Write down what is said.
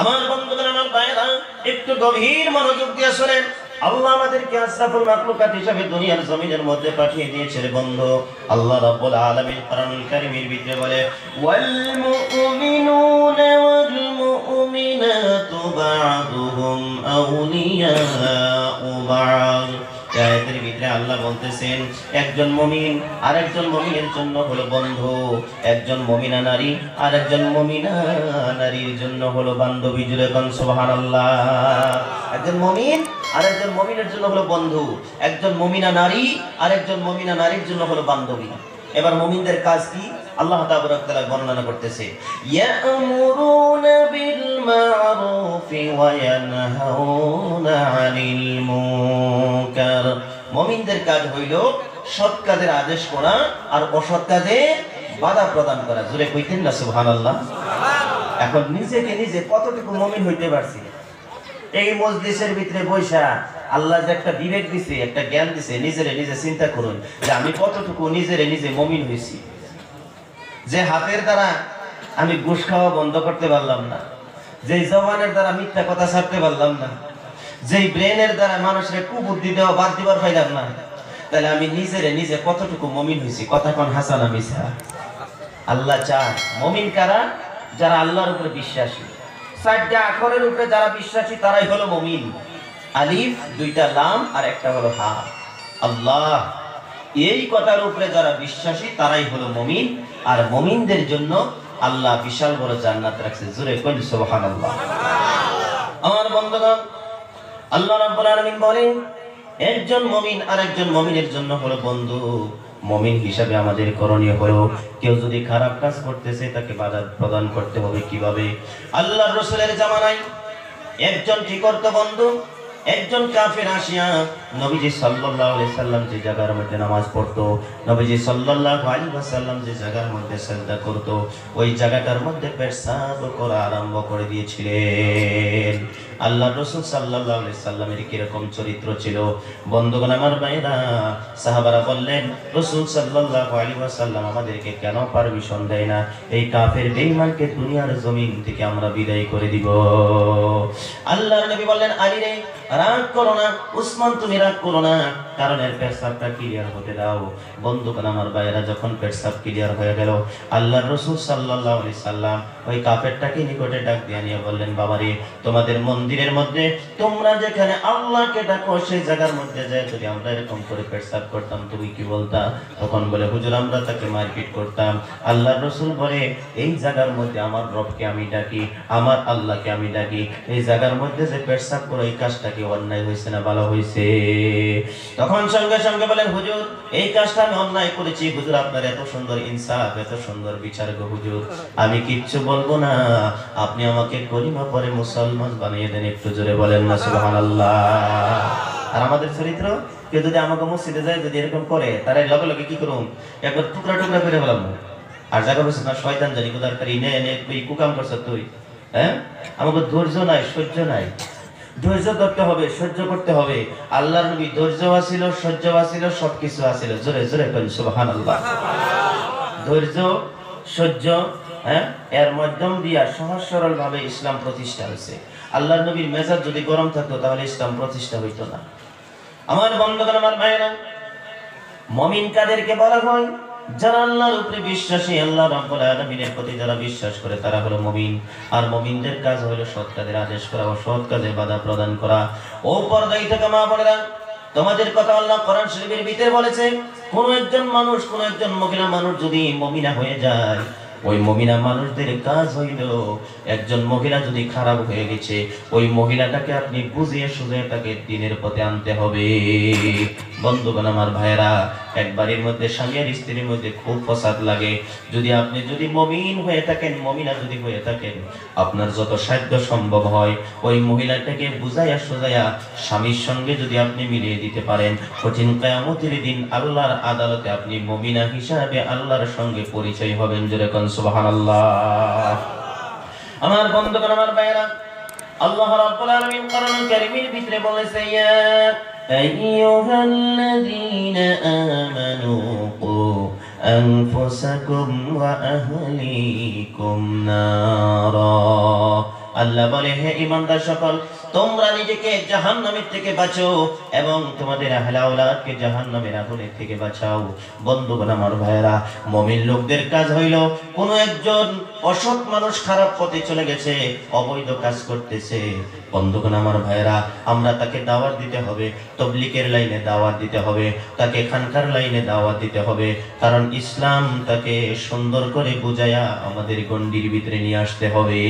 আমার বন্ধুগণ আমার ভাইয়েরা, একটু গভীর মনোযোগ দিয়ে শোনেন। আল্লাহ আমাদেরকে আশরাফুল মাখলুকাত হিসাবে দুনিয়ার জমিনের মধ্যে পাঠিয়ে দিয়েছে রে বন্ধু। আল্লাহ রাব্বুল আলামিন কোরআনুল কারীমের ভিতরে বলে, ওয়াল মুমিনুনা ওয়াল মুমিনাতু বা'দুহুম আউলিয়াউ বা'দ। আয়াতের ভিতরে আল্লাহ বলতেছেন, একজন মমিন আর একজন মমিনের জন্য হলো বন্ধু, একজন মমিনা নারী আর একজন মমিনা নারীর জন্য হলো বান্ধবী জুড়ে কন, সুবহানাল্লাহ। একজন মমিন আর একজন মমিনের জন্য হলো বন্ধু, একজন মমিনা নারী আর একজন মমিনা নারীর জন্য হলো বান্ধবী। এবার মমিনদের কাজ কি? আল্লাহ তাআলা বর্ণনা করতেছে, ইয়ামুরুনা বিল মারুফি ওয়া ইয়ানহাউনা আনিল মুনকার। মমিনদের কাজ হইল সৎ কাজের আদেশ করা আর অসৎ কাজে বাধা প্রদান করা। জোরে কইতেন না, সুবহানাল্লাহ। এখন নিজেকে নিজে কতটুকু মমিন হইতে পারছি? এই মজলিসের ভিতরে বৈশা আল্লাহ যে একটা বিবেক দিছে, একটা জ্ঞান দিছে, নিজেরে নিজে চিন্তা করুন যে আমি কতটুকু নিজেরে নিজে মমিন হয়েছি। যে হাতের দ্বারা আমি ঘুষ খাওয়া বন্ধ করতে পারলাম না, যে জবানের দ্বারা মিথ্যা কথা ছাড়তে পারলাম না যেই ব্রেনের দ্বারা মানুষের কুবুদ্ধি দেওয়া বাদ দিবার পাইলাম না, তাহলে আমি নিজেরে নিজে কতটুকু মমিন হয়েছি? কথা কোন হাসান আমি আল্লাহ চায় মমিন কারা? যারা আল্লাহর উপরে বিশ্বাসী। চারটা আখরের উপরে যারা বিশ্বাসী, তারাই হলো মমিন। আলিফ, দুইটা লাম আর একটা হলো হা। আল্লাহ, এই কথার উপরে যারা বিশ্বাসী, তারাই হলো মমিন। আর মমিনদের জন্য আল্লাহ বিশাল বড় জান্নাত রাখছে। জোরে কইল সুবহানাল্লাহ। আমার বন্ধুগণ, আল্লাহ রাব্বুল আলামিন বলেন, একজন মমিন আর একজন মমিনের জন্য হলো বন্ধু। মমিন হিসাবে আমাদের করণীয় হলো, কেউ যদি খারাপ কাজ করতেছে, তাকে বাধা প্রদান করতে হবে কীভাবে? আল্লাহ রসুলের জামানায় একজন কি করতো বন্ধু? একজন কাফের আসিয়া নবীজি সাল্লাল্লাহু আলাইহি সাল্লাম যে জায়গার মধ্যে নামাজ পড়তো, নবীজি সাল্লাল্লাহু আলাইহি ওয়াসাল্লাম যে জায়গার মধ্যে সিজদা করত, ওই জায়গাটার মধ্যে পেশাব করা আরম্ভ করে দিয়েছিলেন। আল্লাহ রসুল সাল্লাল্লাহু আলাইহি সাল্লামের কীরকম চরিত্র ছিল? বন্ধুগণ আমার ভাইরা সাহাবারা বললেন, রসুল সাল্লাল্লাহু আলাইহি ওয়াসাল্লাম আমাদেরকে কেন পারমিশন দেয় না? এই কাফের বেঈমানকে দুনিয়ার জমিন থেকে আমরা বিদায় করে দিব। আল্লাহর নবী বললেন, আলী রে, রাগ করো না, উসমান তুমি রাগ করো না কারণ এর পেশাবটা ক্লিয়ার হতে দাও। বন্ধুগণ, আমার বাইরা যখন পেশাব ক্লিয়ার হয়ে গেল আল্লাহ রসুল সাল্লাহ সাল্লাম ওই কাফেরটাকে নিকটে ডাক দিয়ে নিয়ে বললেন, বাবারে, তোমাদের মন্দিরের মধ্যে তোমরা যেখানে আল্লাহকে ডাকো, সেই জায়গার মধ্যে যায় যদি আমরা এরকম করে পেশাব করতাম, তুমি কি বলতা? তখন বলে, হুজুর, আমরা তাকে মারপিট করতাম। আল্লাহর রসুল বলে, এই জায়গার মধ্যে আমার রবকে আমি ডাকি, আমার আল্লাহকে আমি ডাকি। এই জায়গার মধ্যে যে পেশাব করো, এই কাজটা কি অন্যায় হয়েছে না ভালো হয়েছে? তখন সঙ্গে সঙ্গে বলেন, হুজুর, এই কাজটা আমি অন্যায় করেছি। হুজুর, আপনার এত সুন্দর ইনসাফ, এত সুন্দর বিচার গো, হুজুর। আমি কিচ্ছু বলব না। আপনি আমাকে কলিমা পরে মুসলমান বানিয়ে দেন, একটু জোরে বলেন না, সুবহানাল্লাহ। আর আমাদের চরিত্র, কেউ যদি আমাকে মসজিদে যায়, যদি এরকম করে, তারা লগে লগে কি করুম? একবার টুকরা টুকরা করে ফেলাম। আর জায়গা না, শয়তান জানি কোদার কারি নে নে তুই কুকাম করছ তুই হ্যাঁ? আমাকে ধৈর্য নাই, সহ্য নাই। ধৈর্য ধরতে হবে, সহ্য করতে হবে। আল্লাহর নবী ধৈর্য আছিল, সহ্য আছিল, সবকিছু আছিল। জোরে জোরে করেন সুবহানাল্লাহ। ধৈর্য, সহ্য হ্যাঁ? এর মাধ্যম দিয়া সহজ সরল ভাবে ইসলাম প্রতিষ্ঠা হয়েছে। আল্লাহর নবীর মেজাজ যদি গরম থাকতো, তাহলে ইসলাম প্রতিষ্ঠা হইতো না। আমার বন্ধুগণ, আমার ভাইয়েরা, মমিন কাদেরকে বলা হয়, যারা আল্লাহর উপরে বিশ্বাসী, আল্লাহ রাব্বুল আলামিনের প্রতি যারা বিশ্বাস করে, তারা হলো মুমিন। আর মুমিনদের কাজ হলো সৎ কাজের আদেশ করা ও সৎ কাজে বাধা প্রদান করা। ও পর্দায় থেকে মা বোনেরা, তোমাদের কথা আল্লাহ কোরআন শরীফের ভিতরে বলেছে, কোন একজন মানুষ, কোন একজন মহিলা মানুষ যদি মমিনা হয়ে যায় ওই মহিলা মানুষদের কাজ হইল, একজন মহিলা যদি খারাপ হয়ে গেছে, ওই মহিলাটাকে আপনি বুঝিয়ে সুঝিয়ে তাকে দিনের পথে আনতে হবে। বন্ধুগণ আমার ভাইয়েরা এক বাড়ির মধ্যে স্বামী আর স্ত্রীর মধ্যে খুব ফসাদ লাগে। যদি আপনি যদি মমিন হয়ে থাকেন, মমিনা যদি হয়ে থাকেন, আপনার যত সাধ্য সম্ভব হয়, ওই মহিলাটাকে বুঝাইয়া সোজাইয়া স্বামীর সঙ্গে যদি আপনি মিলিয়ে দিতে পারেন, কঠিন কায়ামতের দিন আল্লাহর আদালতে আপনি মমিনা হিসাবে আল্লাহর সঙ্গে পরিচয় হবেন, যেরকম সুবহানাল্লাহ। আমার বন্ধুগণ, আমার ভাইয়েরা, আল্লাহ রাব্বুল আলামিন কোরআন কারীমের ভিতরে বলেছে, ইয়া আইয়ুহাল্লাযীনা আমানু কু আনফুসাকুম ওয়া আহলিকুম নারা। আল্লাহ বলে, হে ইমানদার সকল, তোমরা নিজেকে জাহান্নামের থেকে বাঁচো এবং তোমাদের আহলা ওলাদকে জাহান্নামের আগুনের থেকে বাঁচাও। বন্ধুগণ আমার ভাইয়েরা, মমিন লোকদের কাজ হইল, কোন একজন অসৎ মানুষ খারাপ পথে চলে গেছে, অবৈধ কাজ করতেছে। বন্ধুগণ আমার ভাইয়েরা, আমরা তাকে দাওয়াত দিতে হবে তবলিকের লাইনে দাওয়াত দিতে হবে, তাকে খানকার লাইনে দাওয়াত দিতে হবে, কারণ ইসলাম তাকে সুন্দর করে বুঝাইয়া আমাদের গণ্ডির ভিতরে নিয়ে আসতে হবে।